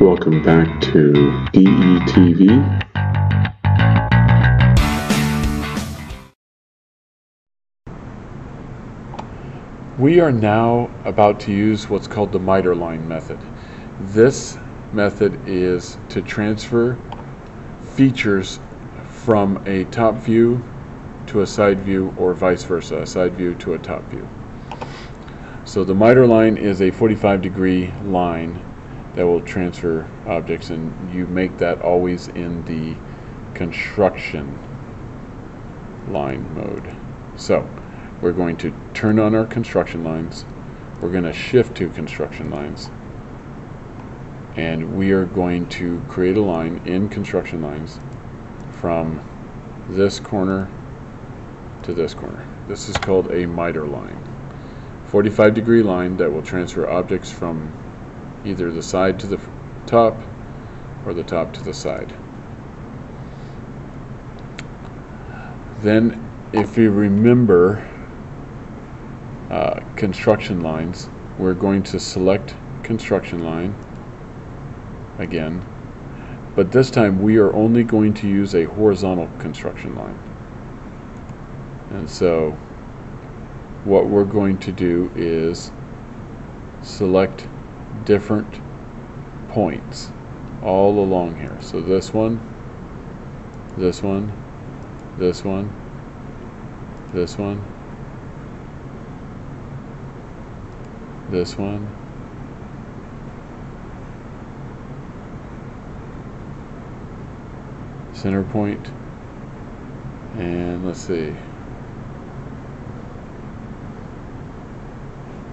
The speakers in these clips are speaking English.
Welcome back to DETV. We are now about to use what's called the miter line method. This method is to transfer features from a top view to a side view or vice versa, a side view to a top view. So the miter line is a 45 degree line that will transfer objects and you make that always in the construction line mode. So we're going to turn on our construction lines. We're going to shift to construction lines. And we are going to create a line in construction lines from this corner to this corner. This is called a miter line. 45 degree line that will transfer objects from either the side to the top or the top to the side. Then if you remember uh, construction lines, we're going to select construction line again but this time we are only going to use a horizontal construction line. And so what we're going to do is select different points all along here. So this one, this one, this one, this one, this one, center point. And let's see.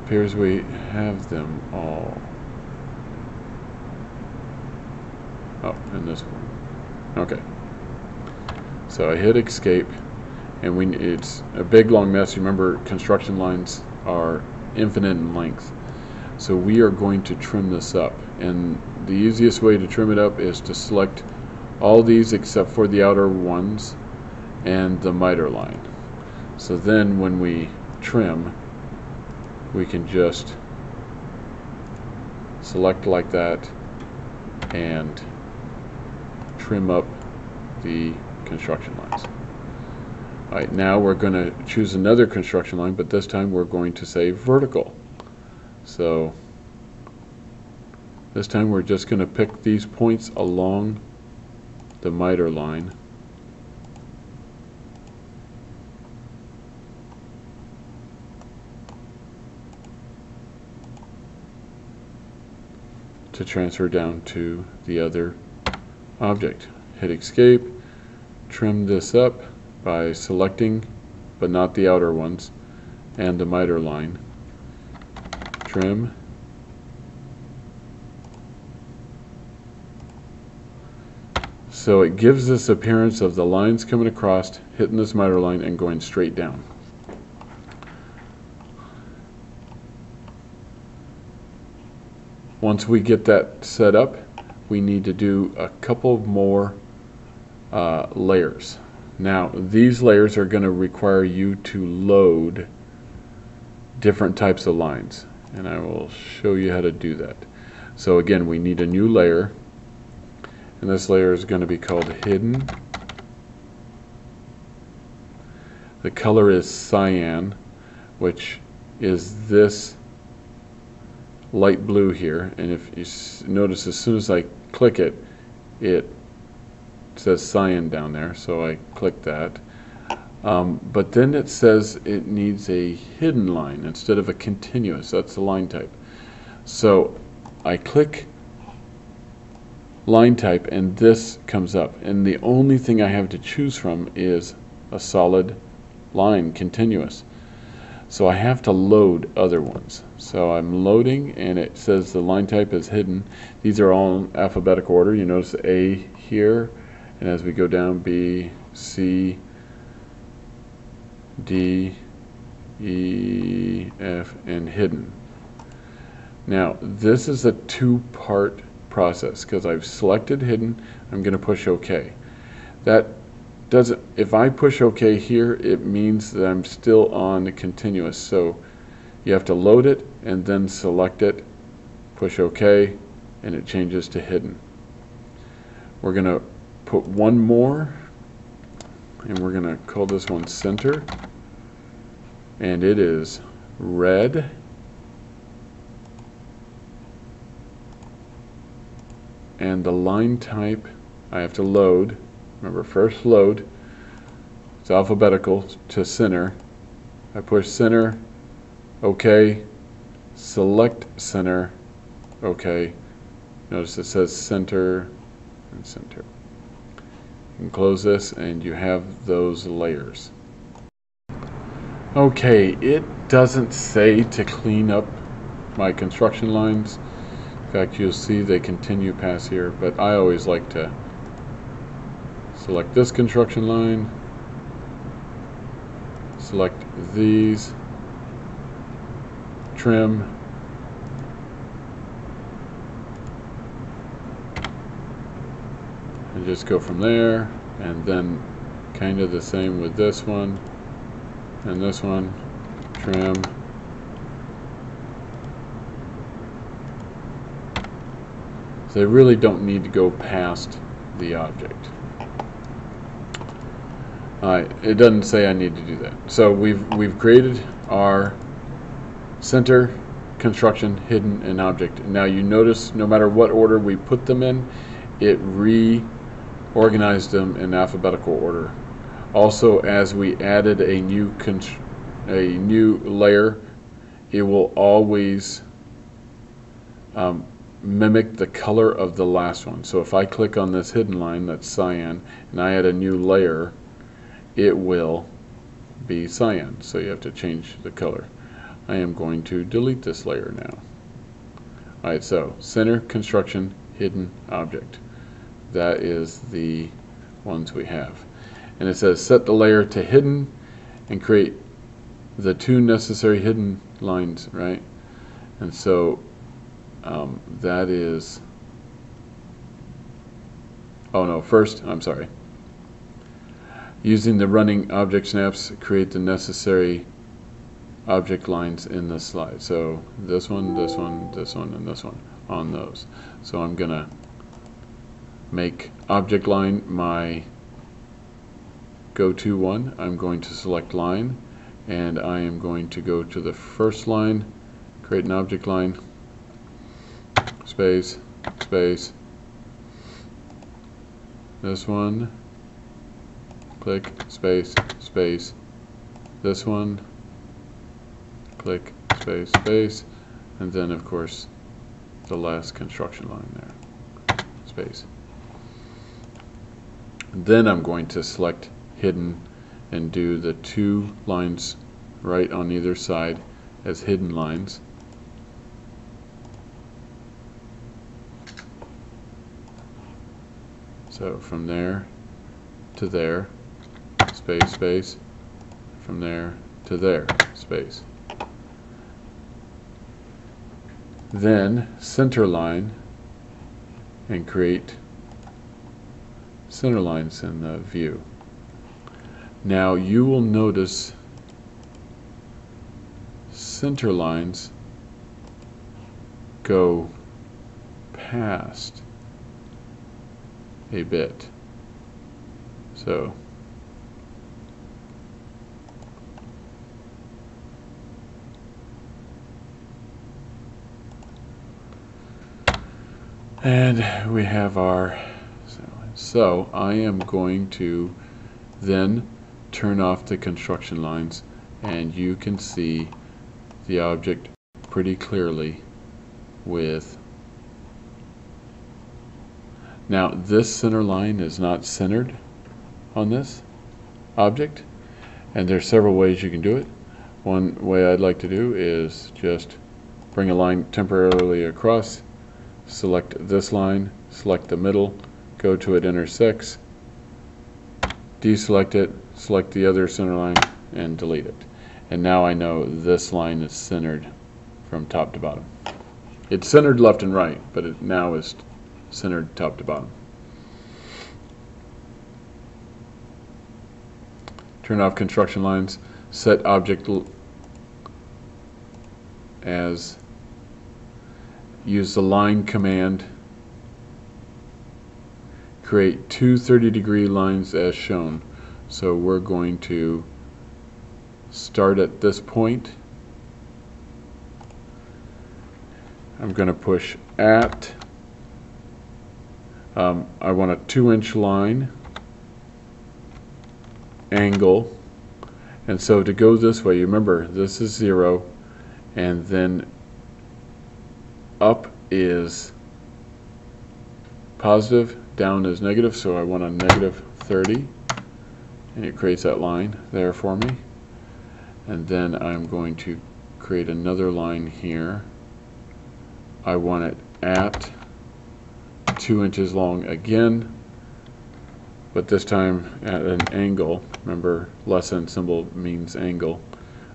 Appears we have them all oh this one. Okay. So I hit escape and we it's a big long mess. Remember construction lines are infinite in length. So we are going to trim this up and the easiest way to trim it up is to select all these except for the outer ones and the miter line. So then when we trim, we can just select like that and trim up the construction lines. Alright, now we're going to choose another construction line, but this time we're going to say vertical. So this time we're just going to pick these points along the miter line. to transfer down to the other object. Hit escape, trim this up by selecting but not the outer ones and the miter line. Trim So it gives this appearance of the lines coming across, hitting this miter line, and going straight down. Once we get that set up, we need to do a couple more uh, layers. Now, these layers are going to require you to load different types of lines, and I will show you how to do that. So again, we need a new layer and this layer is going to be called hidden. The color is cyan, which is this light blue here. And if you notice, as soon as I click it, it says cyan down there. So I click that. Um, but then it says it needs a hidden line instead of a continuous. That's the line type. So I click line type and this comes up and the only thing I have to choose from is a solid line continuous so I have to load other ones. So I'm loading and it says the line type is hidden. These are all in alphabetical order. You notice A here and as we go down B C D E F and hidden. Now this is a two-part process because I've selected hidden. I'm going to push OK. That doesn't if I push OK here it means that I'm still on continuous. So you have to load it and then select it push OK and it changes to hidden. We're going to put one more and we're going to call this one center. And it is red. And the line type I have to load remember first load it's alphabetical to center. I push center OK. Select center OK. Notice it says center and center. You can close this and you have those layers. Okay it doesn't say to clean up my construction lines. In fact you'll see they continue past here but I always like to select this construction line. Select these. Trim. And just go from there. And then kind of the same with this one. And this one. Trim. So they really don't need to go past the object It doesn't say I need to do that. So we've we've created our center, construction, hidden, and object. Now you notice no matter what order we put them in, it reorganized them in alphabetical order. Also, as we added a new a new layer, it will always um, mimic the color of the last one. So if I click on this hidden line that's cyan, and I add a new layer, it will be cyan. So you have to change the color. I am going to delete this layer now. Alright, so center, construction, hidden object. That is the ones we have. And it says set the layer to hidden and create the two necessary hidden lines, right? And so um, that is, oh no, first, I'm sorry. Using the running object snaps, create the necessary object lines in the slide. So this one, this one, this one, and this one on those. So I'm going to make object line my go-to one. I'm going to select line and I am going to go to the first line, create an object line, space, space, this one, click, space, space, this one, click, space, space, and then of course the last construction line there, space. Then I'm going to select hidden and do the two lines right on either side as hidden lines. So from there to there, space, space, from there to there, space. Then center line and create center lines in the view. Now you will notice center lines go past a bit. So and we have our so I am going to then turn off the construction lines and you can see the object pretty clearly with now this center line is not centered on this object and there's several ways you can do it. One way I'd like to do is just bring a line temporarily across select this line, select the middle, go to it intersects, deselect it, select the other center line, and delete it. And now I know this line is centered from top to bottom. It's centered left and right, but it now is centered top to bottom. Turn off construction lines, set object as use the line command, create two 30 degree lines as shown. So we're going to start at this point. I'm going to push at. Um, I want a two inch line angle and so to go this way remember this is zero and then up is positive down is negative so I want a negative 30 and it creates that line there for me. And then I'm going to create another line here. I want it at two inches long again but this time at an angle. Remember less than symbol means angle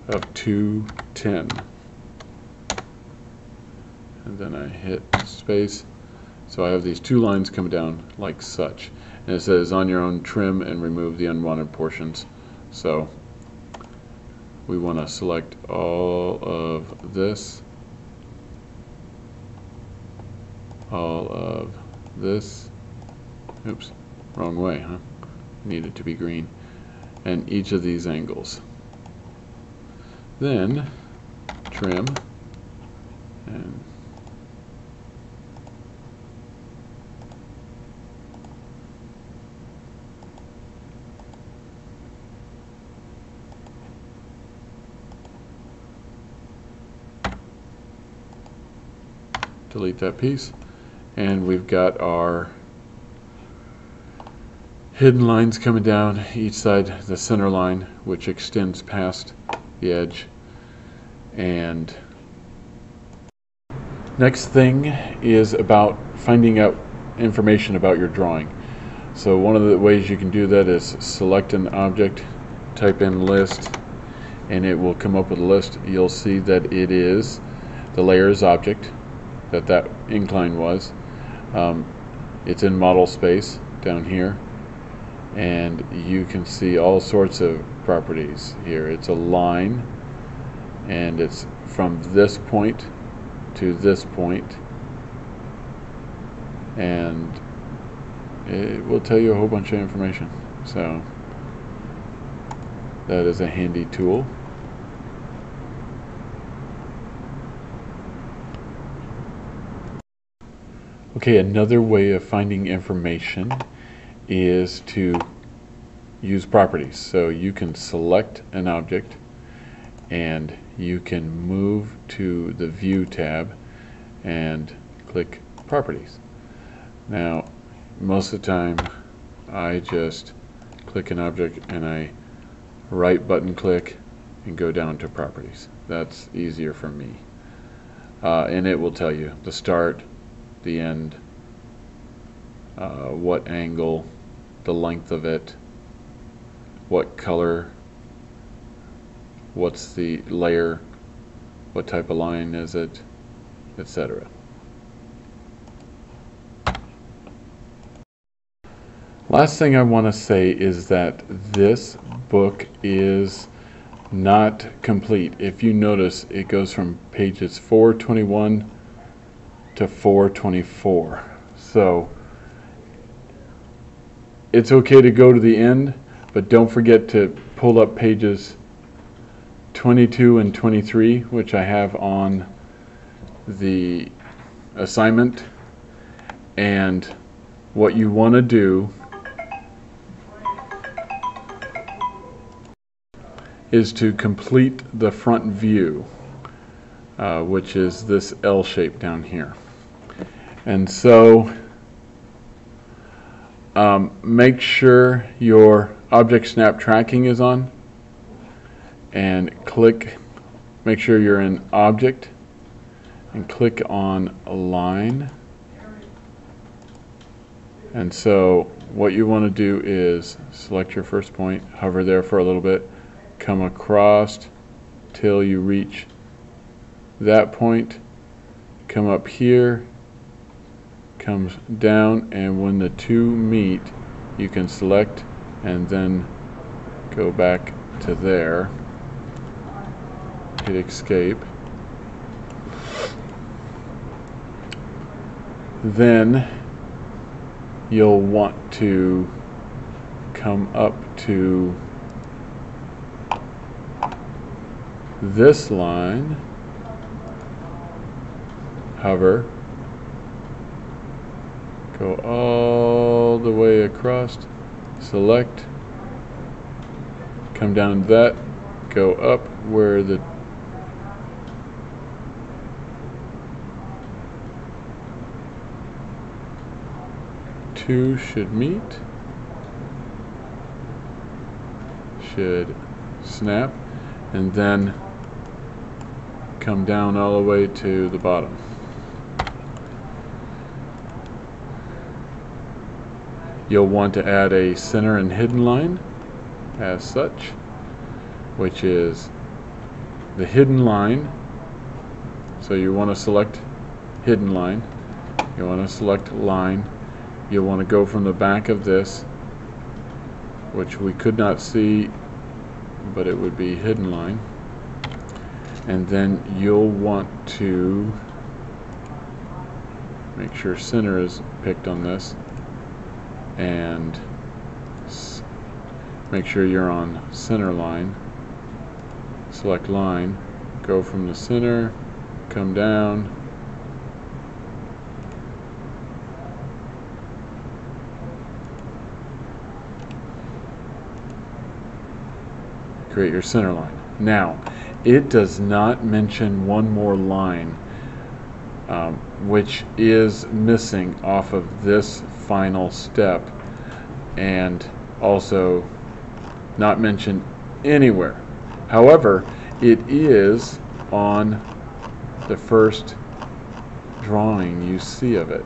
of 210 and then I hit space. So I have these two lines coming down like such. And it says on your own trim and remove the unwanted portions. So we want to select all of this. All of this. Oops wrong way huh? Need it to be green. And each of these angles. Then trim and delete that piece. And we've got our hidden lines coming down each side the center line which extends past the edge. And next thing is about finding out information about your drawing. So one of the ways you can do that is select an object type in list and it will come up with a list. You'll see that it is the layers object that that incline was. Um, it's in model space down here and you can see all sorts of properties here. It's a line and it's from this point to this point and it will tell you a whole bunch of information. So that is a handy tool. Okay, another way of finding information is to use properties. So you can select an object and you can move to the View tab and click Properties. Now, most of the time I just click an object and I right button click and go down to Properties. That's easier for me. Uh, and it will tell you the start, the end, uh, what angle, the length of it, what color, what's the layer, what type of line is it, etc. Last thing I want to say is that this book is not complete. If you notice, it goes from pages 421 to 424. So it's okay to go to the end, but don't forget to pull up pages 22 and 23, which I have on the assignment. And what you want to do is to complete the front view, uh, which is this L shape down here. And so um, make sure your object snap tracking is on and click, make sure you're in object and click on line. And so what you want to do is select your first point, hover there for a little bit, come across till you reach that point, come up here comes down and when the two meet you can select and then go back to there. Hit escape. Then you'll want to come up to this line, hover, go all the way across, select, come down that, go up where the two should meet, should snap, and then come down all the way to the bottom. You'll want to add a center and hidden line as such, which is the hidden line. So you want to select hidden line. You want to select line. You'll want to go from the back of this, which we could not see, but it would be hidden line. And then you'll want to make sure center is picked on this and make sure you're on center line. Select line go from the center come down. Create your center line. Now it does not mention one more line um, which is missing off of this final step and also not mentioned anywhere. However, it is on the first drawing you see of it.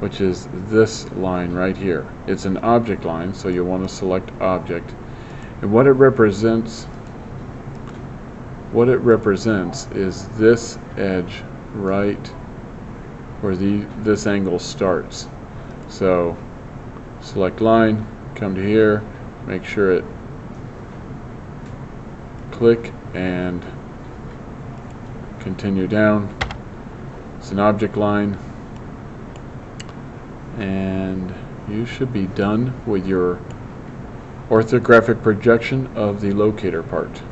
which is this line right here. It's an object line, so you'll want to select object. And what it represents what it represents is this edge right where the this angle starts. So select line, come to here, make sure it click and continue down. It's an object line and you should be done with your orthographic projection of the locator part.